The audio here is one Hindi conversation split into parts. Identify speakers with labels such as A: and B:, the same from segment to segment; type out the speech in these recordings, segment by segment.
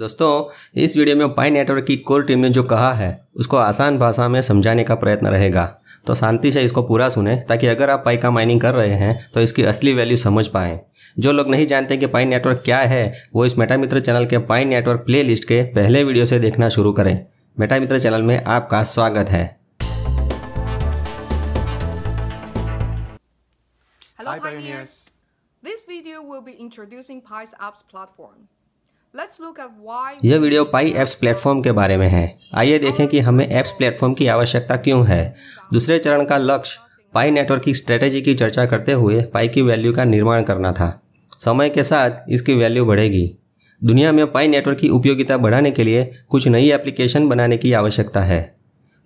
A: दोस्तों इस वीडियो में पाई नेटवर्क की कोर टीम ने जो कहा है उसको आसान भाषा में समझाने का प्रयत्न रहेगा। तो शांति से इसको पूरा सुने ताकि अगर आप पाई का माइनिंग कर रहे हैं तो इसकी असली वैल्यू समझ पाएँ। जो लोग नहीं जानते कि पाई नेटवर्क क्या है वो इस मेटामित्र चैनल के पाई नेटवर्क प्ले के पहले वीडियो से देखना शुरू करें। मेटामित्र चैनल में आपका स्वागत है।
B: Hello,
C: Hi,
B: pioneers. This video will be introducing Pi's apps platform.
A: यह वीडियो पाई एप्स प्लेटफॉर्म के बारे में है। आइए देखें कि हमें एप्स प्लेटफॉर्म की आवश्यकता क्यों है। दूसरे चरण का लक्ष्य पाई नेटवर्क की स्ट्रेटेजी की चर्चा करते हुए पाई की वैल्यू का निर्माण करना था। समय के साथ इसकी वैल्यू बढ़ेगी। दुनिया में पाई नेटवर्क की उपयोगिता बढ़ाने के लिए कुछ नई एप्लीकेशन बनाने की आवश्यकता है।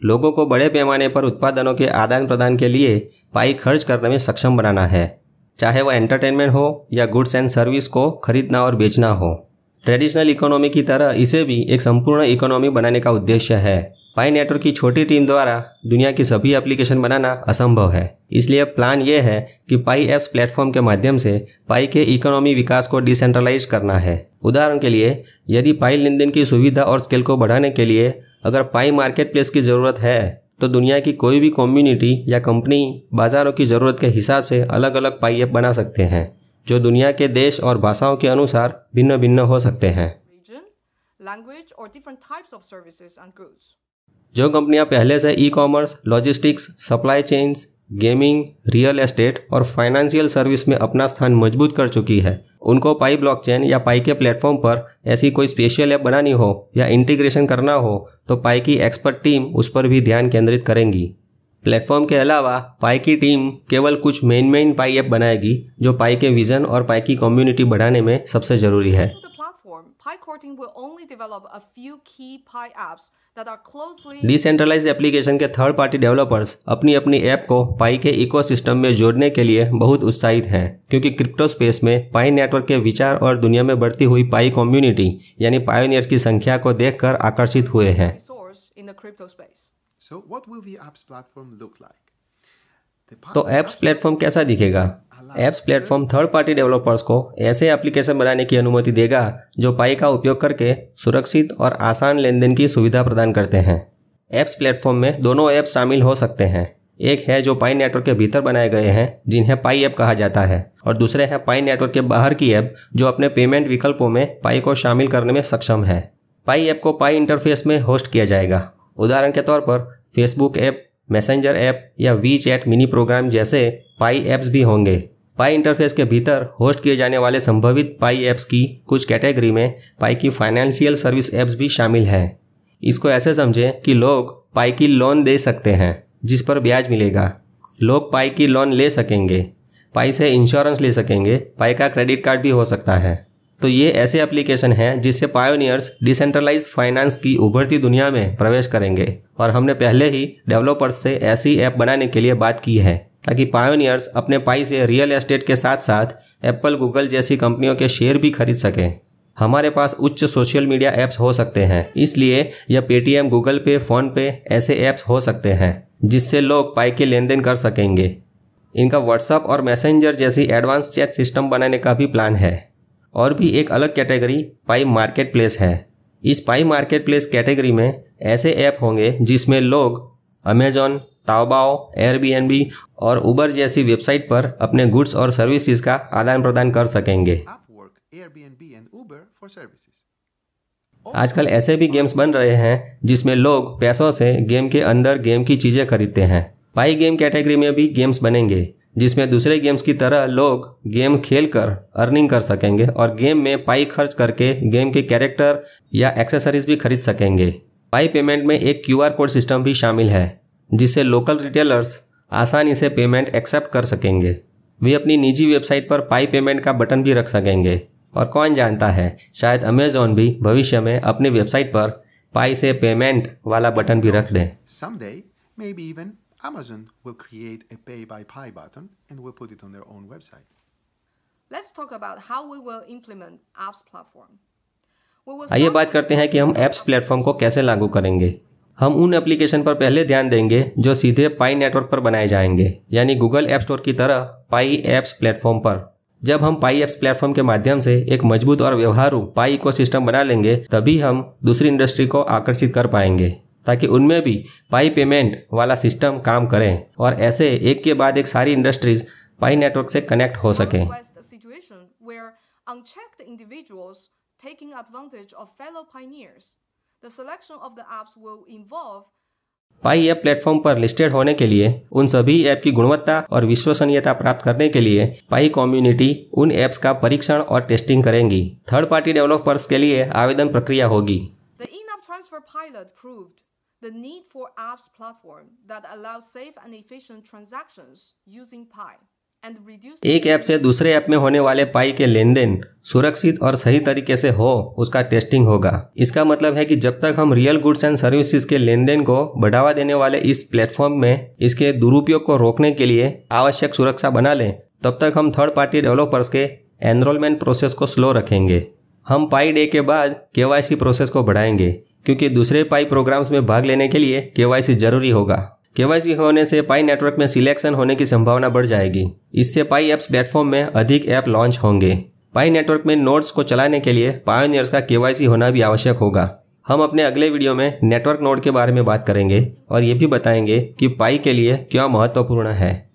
A: लोगों को बड़े पैमाने पर उत्पादनों के आदान प्रदान के लिए पाई खर्च करने में सक्षम बनाना है। चाहे वह एंटरटेनमेंट हो या गुड्स एंड सर्विस को खरीदना और बेचना हो। ट्रेडिशनल इकोनॉमी की तरह इसे भी एक संपूर्ण इकोनॉमी बनाने का उद्देश्य है। पाई नेटवर्क की छोटी टीम द्वारा दुनिया की सभी एप्लीकेशन बनाना असंभव है। इसलिए प्लान ये है कि पाई एप्स प्लेटफॉर्म के माध्यम से पाई के इकोनॉमी विकास को डिसेंट्रलाइज करना है। उदाहरण के लिए, यदि पाई लेन की सुविधा और स्केल को बढ़ाने के लिए अगर पाई मार्केट प्लेस की ज़रूरत है तो दुनिया की कोई भी कम्युनिटी या कंपनी बाजारों की ज़रूरत के हिसाब से अलग अलग पाई ऐप बना सकते हैं। जो दुनिया के देश और भाषाओं के अनुसार भिन्न भिन्न हो सकते हैं. जो कंपनियाँ पहले से e commerce logistics supply chains gaming real estate और फाइनेंशियल सर्विस में अपना स्थान मज़बूत कर चुकी है उनको पाई ब्लॉकचेन या पाई के प्लेटफॉर्म पर ऐसी कोई स्पेशल ऐप बनानी हो या इंटीग्रेशन करना हो तो पाई की एक्सपर्ट टीम उस पर भी ध्यान केंद्रित करेंगी प्लेटफॉर्म के अलावा पाई की टीम केवल कुछ मेन मेन पाई ऐप बनाएगी जो पाई के विजन और पाई की कम्युनिटी बढ़ाने में सबसे ज़रूरी है। डिसेंट्रलाइज एप्लीकेशन के थर्ड पार्टी डेवलपर्स अपनी अपनी ऐप को पाई के इकोसिस्टम में जोड़ने के लिए बहुत उत्साहित हैं क्योंकि क्रिप्टो स्पेस में पाई नेटवर्क के विचार और दुनिया में बढ़ती हुई पाई कम्युनिटी यानी पायोनियर्स की संख्या को देखकर आकर्षित हुए हैं।
C: So, what will the apps platform look like?
A: तो एप्स प्लेटफॉर्म कैसा दिखेगा? Apps platform third party developers को ऐसे एप्लीकेशन बनाने की अनुमति देगा जो पाई का उपयोग करके सुरक्षित और आसान लेन देन की सुविधा प्रदान करते हैं। एप्स प्लेटफॉर्म में दोनों ऐप शामिल हो सकते हैं। एक है जो पाई नेटवर्क के भीतर बनाए गए हैं जिन्हें पाई ऐप कहा जाता है और दूसरे हैं पाई नेटवर्क के बाहर की ऐप जो अपने पेमेंट विकल्पों में पाई को शामिल करने में सक्षम है। पाई ऐप को पाई इंटरफेस में होस्ट किया जाएगा। उदाहरण के तौर पर फेसबुक ऐप मैसेंजर ऐप या वी चैट मिनी प्रोग्राम जैसे पाई ऐप्स भी होंगे। पाई इंटरफेस के भीतर होस्ट किए जाने वाले संभवित पाई ऐप्स की कुछ कैटेगरी में पाई की फाइनेंशियल सर्विस ऐप्स भी शामिल हैं। इसको ऐसे समझें कि लोग पाई की लोन दे सकते हैं, जिस पर ब्याज मिलेगा। लोग पाई की लोन ले सकेंगे। पाई से इंश्योरेंस ले सकेंगे। पाई का क्रेडिट कार्ड भी हो सकता है। तो ये ऐसे एप्लीकेशन हैं जिससे पायोनियर्स डिसेंट्रलाइज्ड फाइनेंस की उभरती दुनिया में प्रवेश करेंगे। और हमने पहले ही डेवलपर्स से ऐसी ऐप बनाने के लिए बात की है, ताकि पायोनियर्स अपने पाई से रियल एस्टेट के साथ साथ एप्पल गूगल जैसी कंपनियों के शेयर भी खरीद सकें। हमारे पास उच्च सोशल मीडिया ऐप्स हो सकते हैं, इसलिए यह पेटीएम गूगल पे फ़ोन पे ऐसे ऐप्स हो सकते हैं, जिससे लोग पाई के लेन देन कर सकेंगे। इनका व्हाट्सअप और मैसेंजर जैसी एडवांस चैट सिस्टम बनाने का भी प्लान है। और भी एक अलग कैटेगरी पाई मार्केट प्लेस है। इस पाई मार्केट प्लेस कैटेगरी में ऐसे ऐप होंगे जिसमें लोग अमेजॉन ताओबाओ एयरबीएनबी और उबर जैसी वेबसाइट पर अपने गुड्स और सर्विसेज़ का आदान प्रदान कर सकेंगे. आजकल ऐसे भी गेम्स बन रहे हैं जिसमें लोग पैसों से गेम के अंदर गेम की चीज़ें खरीदते हैं। पाई गेम कैटेगरी में भी गेम्स बनेंगे। जिसमें दूसरे गेम्स की तरह लोग गेम खेल कर अर्निंग कर सकेंगे और गेम में पाई खर्च करके गेम के कैरेक्टर या एक्सेसरीज भी खरीद सकेंगे। पाई पेमेंट में एक क्यूआर कोड सिस्टम भी शामिल है, जिससे लोकल रिटेलर्स आसानी से पेमेंट एक्सेप्ट कर सकेंगे। वे अपनी निजी वेबसाइट पर पाई पेमेंट का बटन भी रख सकेंगे। और कौन जानता है, शायद अमेजोन भी भविष्य में अपनी वेबसाइट पर पाई से पेमेंट वाला बटन भी रख दें।
C: Amazon will create a pay by Pi button and will put it on their own website.
B: Let's talk about how we will implement apps platform.
A: आइए बात करते हैं कि हम एप्स प्लेटफॉर्म को कैसे लागू करेंगे हम उन एप्लीकेशन पर पहले ध्यान देंगे जो सीधे पाई नेटवर्क पर बनाए जाएँगे यानी गूगल ऐप स्टोर की तरह पाई एप्स प्लेटफॉर्म पर जब हम पाई एप्स प्लेटफॉर्म के माध्यम से एक मज़बूत और व्यवहारू पाई इकोसिस्टम बना लेंगे तभी हम दूसरी इंडस्ट्री को आकर्षित कर पाएँगे ताकि उनमें भी पाई पेमेंट वाला सिस्टम काम करें और ऐसे एक के बाद एक सारी इंडस्ट्रीज़ पाई नेटवर्क से कनेक्ट हो सकें
B: West situation where unchecked individuals taking advantage of fellow pioneers. The selection of the apps will involve
A: Pi app platform पर लिस्टेड होने के लिए उन सभी ऐप की गुणवत्ता और विश्वसनीयता प्राप्त करने के लिए पाई कम्युनिटी उन ऐप्स का परीक्षण और टेस्टिंग करेंगी थर्ड पार्टी डेवलपर्स के लिए आवेदन प्रक्रिया होगी
B: the in-app transfer pilot proved the need for apps platform that allows safe and efficient transactions using Pi
A: एक ऐप से दूसरे ऐप में होने वाले पाई के लेन देन सुरक्षित और सही तरीके से हो, उसका टेस्टिंग होगा। इसका मतलब है कि जब तक हम रियल गुड्स एंड सर्विसेज़ के लेन देन को बढ़ावा देने वाले इस प्लेटफॉर्म में इसके दुरुपयोग को रोकने के लिए आवश्यक सुरक्षा बना लें, तब तक हम थर्ड पार्टी डेवलपर्स के एनरोलमेंट प्रोसेस को स्लो रखेंगे। हम पाई डे के बाद के प्रोसेस को बढ़ाएँगे। क्योंकि दूसरे पाई प्रोग्राम्स में भाग लेने के लिए केवाईसी ज़रूरी होगा। के होने से पाई नेटवर्क में सिलेक्शन होने की संभावना बढ़ जाएगी। इससे पाई एप्स प्लेटफॉर्म में अधिक ऐप लॉन्च होंगे। पाई नेटवर्क में नोड्स को चलाने के लिए पायोनियर्स का केवाईसी होना भी आवश्यक होगा। हम अपने अगले वीडियो में नेटवर्क नोड के बारे में बात करेंगे और ये भी बताएँगे कि पाई के लिए क्या महत्वपूर्ण है।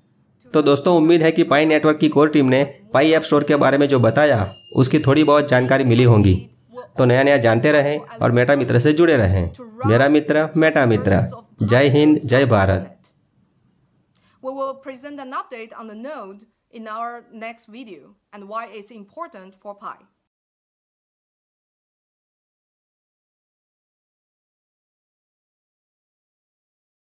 A: तो दोस्तों, उम्मीद है कि पाई नेटवर्क की कोर टीम ने पाई ऐप स्टोर के बारे में जो बताया, उसकी थोड़ी बहुत जानकारी मिली होंगी। तो नया नया जानते रहें और मेटा मित्र से जुड़े रहें मेरा मित्र मेटा मित्र जय हिंद जय Bharat
B: We will present an update on the node in our next video and why it's important for Pi.